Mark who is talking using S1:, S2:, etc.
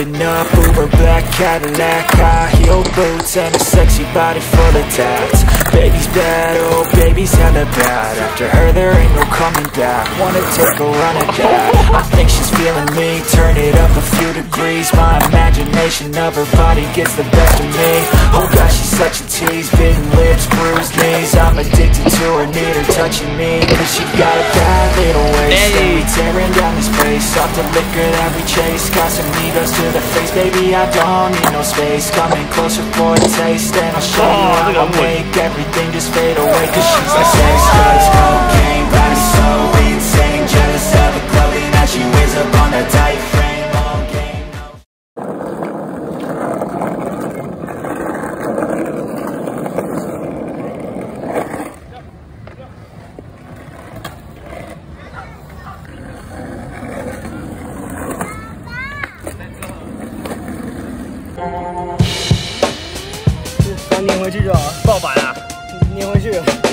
S1: Stepping up, Uber black Cadillac High heel boots and a sexy body full of tats. Baby's bad, oh baby's hella bad. After her there ain't no coming back. Wanna take a run at that? I think she's feeling me. Turn it up a few degrees. My imagination of her body gets the best of me. Oh gosh, she's such a tease Bitten her, need her touching me Cause she got a bad little waist And we tearing down this place. Off the liquor that we chase Casamigos to the face. Baby, I don't need no space. Coming closer for a taste And I'll show you how I make everything just fade away Cause she's like sex, drugs, cocaine
S2: 刚拧回去就好，
S3: 爆版啊！
S2: 拧回去。